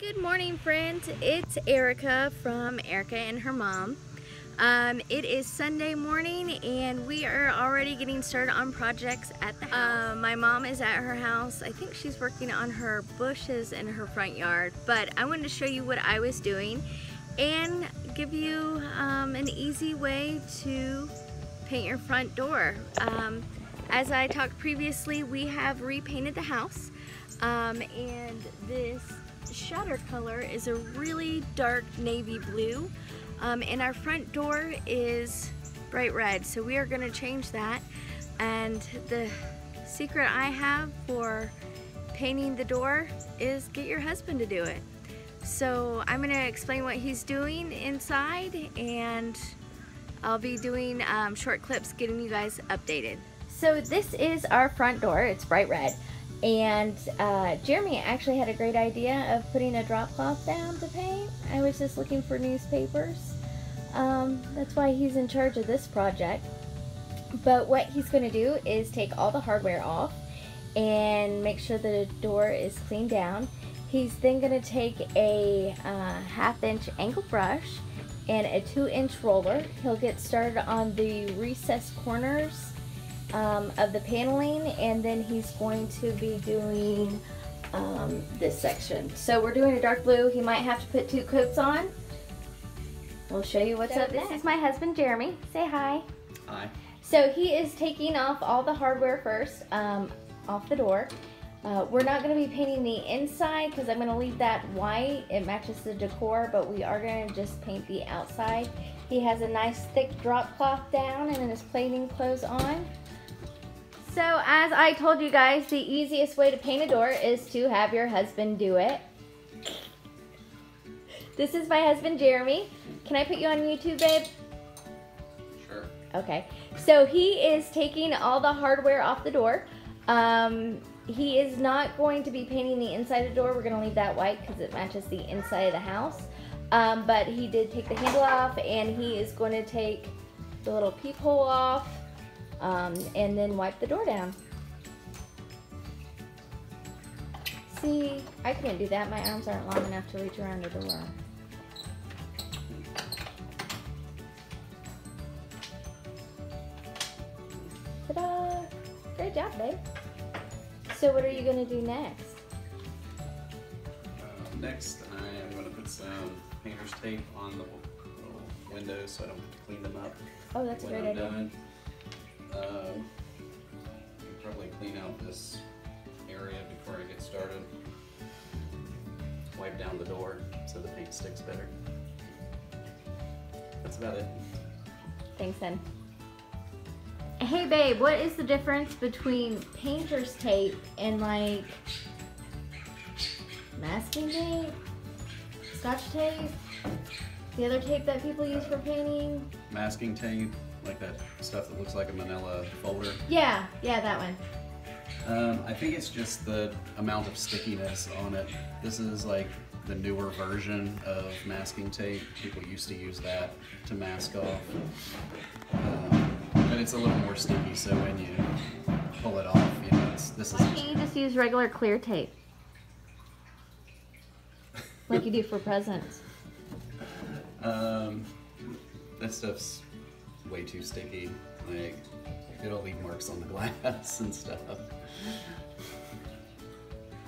Good morning, friends. It's Erica from Erica and her mom. Um, it is Sunday morning and we are already getting started on projects at the house. Uh, my mom is at her house. I think she's working on her bushes in her front yard, but I wanted to show you what I was doing and give you um, an easy way to paint your front door. Um, as I talked previously, we have repainted the house um, and this shutter color is a really dark navy blue. Um, and our front door is bright red so we are going to change that. And the secret I have for painting the door is get your husband to do it. So I'm going to explain what he's doing inside and I'll be doing um, short clips getting you guys updated so this is our front door it's bright red and uh, Jeremy actually had a great idea of putting a drop cloth down to paint. I was just looking for newspapers. Um, that's why he's in charge of this project. But what he's going to do is take all the hardware off and make sure the door is cleaned down. He's then going to take a uh, half inch angle brush and a two inch roller. He'll get started on the recessed corners um, of the paneling and then he's going to be doing um, this section. So we're doing a dark blue. He might have to put two coats on. We'll show you what's so up This is my husband Jeremy. Say hi. Hi. So he is taking off all the hardware first um, off the door. Uh, we're not going to be painting the inside because I'm going to leave that white. It matches the decor, but we are going to just paint the outside. He has a nice thick drop cloth down and then his plating clothes on. So as I told you guys, the easiest way to paint a door is to have your husband do it. This is my husband, Jeremy. Can I put you on YouTube, babe? Sure. Okay. So he is taking all the hardware off the door. Um, he is not going to be painting the inside of the door. We're going to leave that white because it matches the inside of the house. Um, but he did take the handle off and he is going to take the little peephole off um, and then wipe the door down. See, I couldn't do that. My arms aren't long enough to reach around the door. Ta-da! Great job, babe. So what are you going to do next? Uh, next, I am going to put some painter's tape on the windows so I don't have to clean them up. Oh, that's a great idea. Done. Um, probably clean out this area before I get started. Wipe down the door so the paint sticks better. That's about it. Thanks, then. Hey, babe, what is the difference between painter's tape and like masking tape, scotch tape, the other tape that people use for painting? Masking tape like that stuff that looks like a manila folder. Yeah, yeah, that one. Um, I think it's just the amount of stickiness on it. This is like the newer version of masking tape. People used to use that to mask off. Um, but it's a little more sticky, so when you pull it off, you know, it's, this Why is... Why can't you just use regular clear tape? like you do for presents. Um, that stuff's way too sticky. Like, it'll leave marks on the glass and stuff.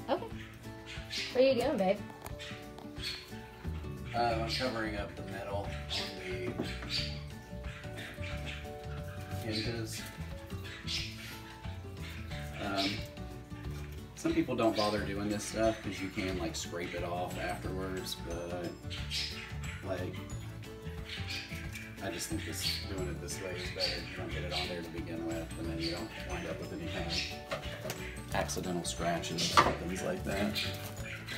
Okay. What are you doing, babe? Uh, I'm covering up the metal on the hinges. Um, some people don't bother doing this stuff because you can like scrape it off afterwards, but like I just think this doing it this way is better. You don't get it on there to begin with, and then you don't wind up with any kind of accidental scratches or things like that.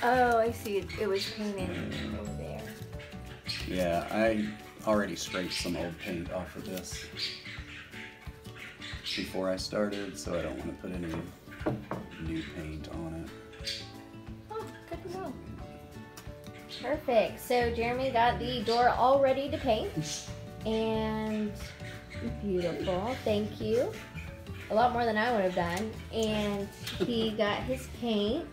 Oh, I see. It was painted over there. Yeah, I already scraped some old paint off of this before I started, so I don't want to put any new paint on it. Oh, good to know. Perfect. So Jeremy got the door all ready to paint and beautiful. Thank you. A lot more than I would have done. And he got his paint.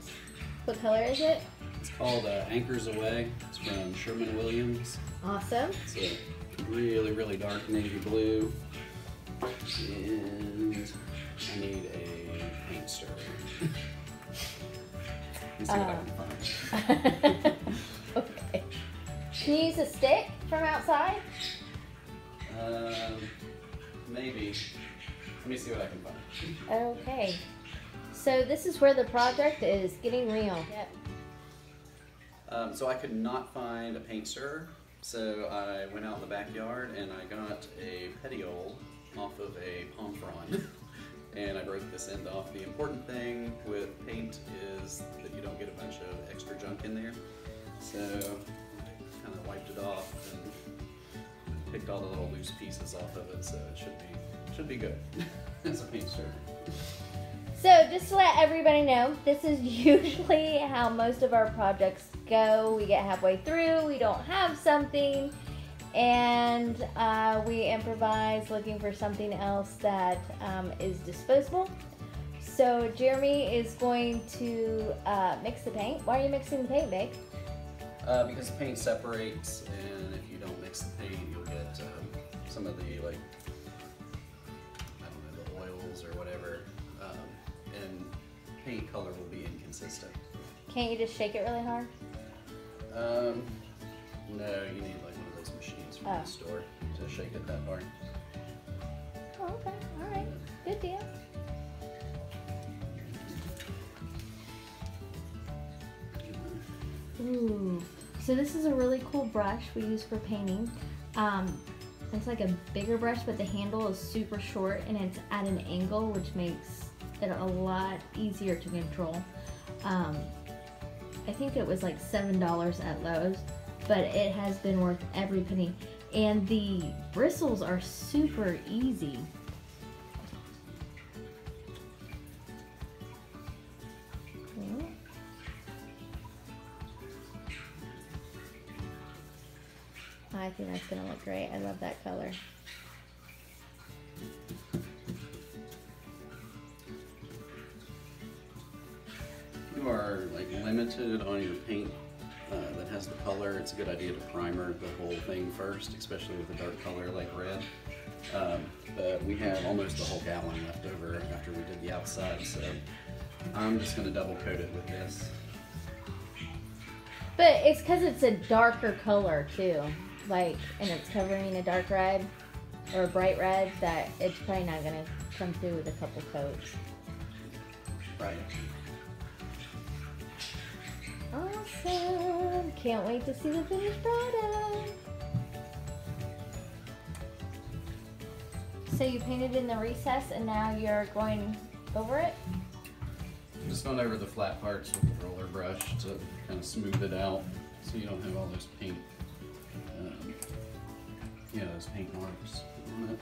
What color is it? It's called uh, Anchors Aweigh. It's from Sherwin Williams. Awesome. It's a really, really dark navy blue. And I need a paint stirrer. Let's see what I okay. Can you use a stick from outside? Um, maybe. Let me see what I can find. Okay. So this is where the project is getting real. Yep. Um, so I could not find a paint stirrer, so I went out in the backyard and I got a petiole off of a palm frond. and I broke this end off. The important thing with paint is that you don't get a bunch of extra junk in there. So kind of wiped it off and picked all the little loose pieces off of it, so it should be should be good as a paint. So just to let everybody know, this is usually how most of our projects go. We get halfway through, we don't have something, and uh, we improvise looking for something else that um, is disposable. So Jeremy is going to uh, mix the paint. Why are you mixing the paint, babe? Uh, because the paint separates, and if you don't mix the paint, some of the like I don't know the oils or whatever, um, and paint color will be inconsistent. Can't you just shake it really hard? Um, no, you need like one of those machines from Oh. the store to shake it that hard. Oh, okay. All right. Good deal. Ooh. So this is a really cool brush we use for painting. Um, it's like a bigger brush, but the handle is super short and it's at an angle, which makes it a lot easier to control. Um, I think it was like seven dollars at Lowe's, but it has been worth every penny. And the bristles are super easy. I think that's gonna look great. I love that color. If you are like limited on your paint uh, that has the color, it's a good idea to primer the whole thing first, especially with a dark color like red. Um, but we have almost the whole gallon left over after we did the outside, so I'm just gonna double coat it with this. But it's because it's a darker color too, like, and it's covering a dark red or a bright red that it's probably not gonna come through with a couple coats. Right. Awesome! Can't wait to see the finished product. So you painted in the recess and now you're going over it? I'm just going over the flat parts with the roller brush to kind of smooth it out so you don't have all those paint, yeah, those paint marks on it.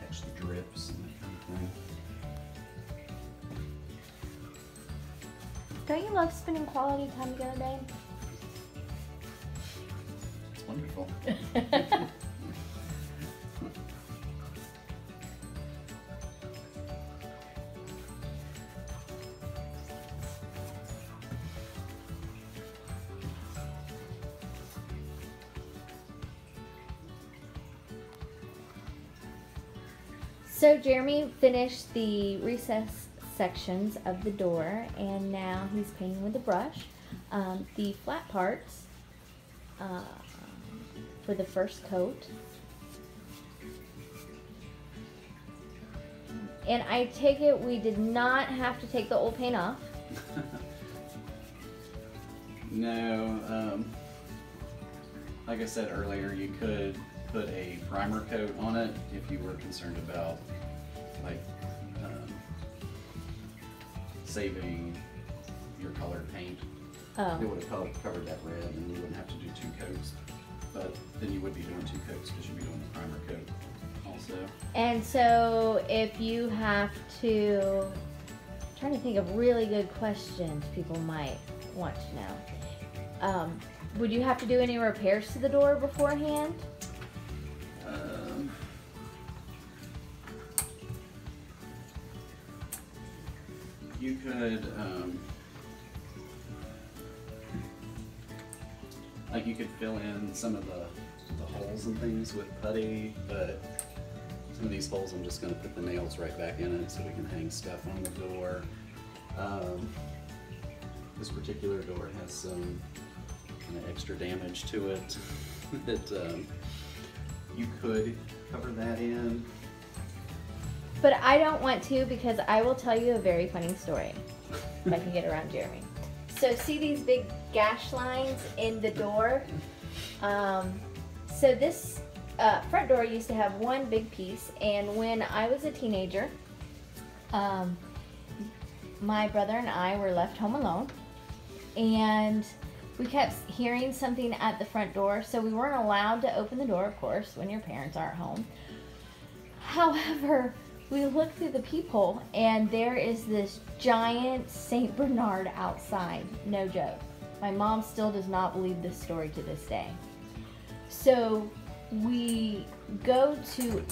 Catch the drips and that kind of thing. Don't you love spending quality time together, babe? It's wonderful. So Jeremy finished the recess sections of the door, and now he's painting with the brush. Um, the flat parts uh, for the first coat. And I take it we did not have to take the old paint off. No, um, like I said earlier, you could put a primer coat on it if you were concerned about like um, saving your colored paint. It Oh, would have covered that red and you wouldn't have to do two coats. But then you would be doing two coats because you'd be doing the primer coat also. and so if you have to, I'm trying to think of really good questions people might want to know. Um, would you have to do any repairs to the door beforehand? You could, um, like you could fill in some of the, the holes and things with putty, but some of these holes I'm just gonna put the nails right back in it so we can hang stuff on the door. Um, this particular door has some kind of extra damage to it that um, you could cover that in. But I don't want to because I will tell you a very funny story if I can get around Jeremy. So see these big gash lines in the door? Um, so this uh, front door used to have one big piece and when I was a teenager, um, my brother and I were left home alone and we kept hearing something at the front door so we weren't allowed to open the door of course when your parents aren't home. However, we look through the peephole and there is this giant St. Bernard outside. No joke. My mom still does not believe this story to this day. So we go to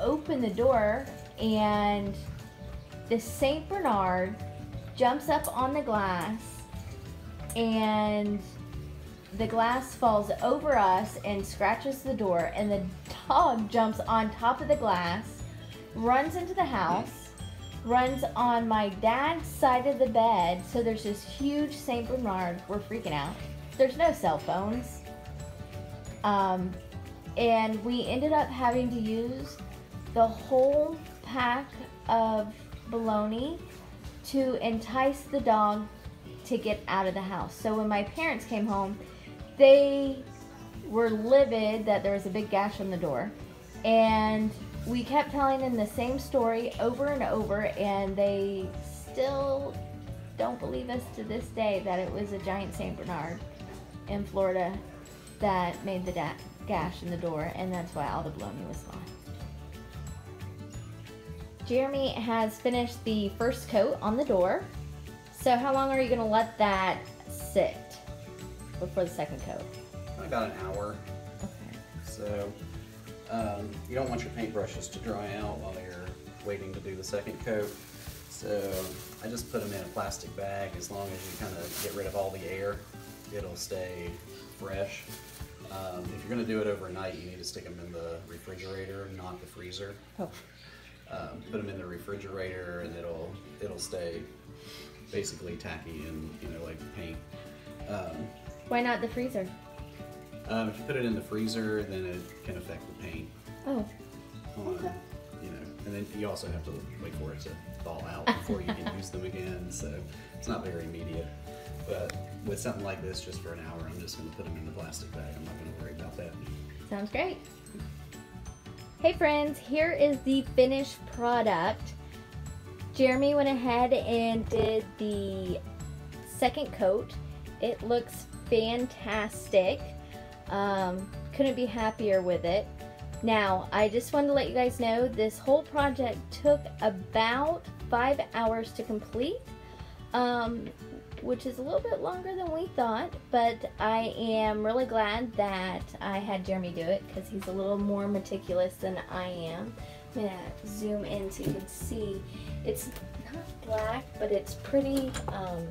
open the door and the St. Bernard jumps up on the glass and the glass falls over us and scratches the door and the dog jumps on top of the glass runs into the house, runs on my dad's side of the bed. So there's this huge St. Bernard. We're freaking out. There's no cell phones. Um, and we ended up having to use the whole pack of bologna to entice the dog to get out of the house. So when my parents came home, they were livid that there was a big gash on the door. And we kept telling them the same story over and over, and they still don't believe us to this day that it was a giant St. Bernard in Florida that made the da- gash in the door, and that's why all the bologna was gone. Jeremy has finished the first coat on the door. So how long are you going to let that sit before the second coat? About an hour. Okay. So um, you don't want your paintbrushes to dry out while you're waiting to do the second coat. So I just put them in a plastic bag. As long as you kind of get rid of all the air, it'll stay fresh. Um, if you're going to do it overnight, you need to stick them in the refrigerator, not the freezer. Oh. Um, put them in the refrigerator, and it'll it'll stay basically tacky and you know like paint. Um, Why not the freezer? Um, if you put it in the freezer, then it can affect the paint Oh. on, Okay. you know, and then you also have to wait for it to thaw out before you can use them again. So it's not very immediate. But with something like this, just for an hour, I'm just going to put them in the plastic bag. I'm not going to worry about that. Sounds great. Hey friends, here is the finished product. Jeremy went ahead and did the second coat. It looks fantastic. Um, couldn't be happier with it. Now, I just wanted to let you guys know this whole project took about five hours to complete, um, which is a little bit longer than we thought, but I am really glad that I had Jeremy do it because he's a little more meticulous than I am. I'm gonna zoom in so you can see. It's not black, but it's pretty, um,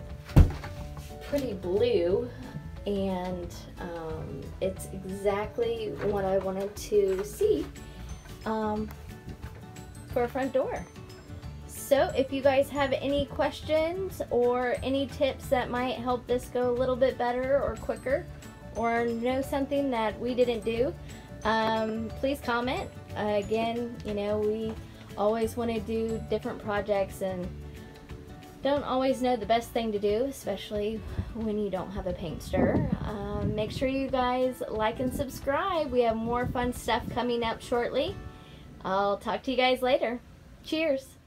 pretty blue and um, it's exactly what I wanted to see um, for a front door. So if you guys have any questions or any tips that might help this go a little bit better or quicker or know something that we didn't do, um, please comment. Uh, again, you know, we always want to do different projects and don't always know the best thing to do, especially when you don't have a paint stir. Um, make sure you guys like and subscribe. We have more fun stuff coming up shortly. I'll talk to you guys later. Cheers.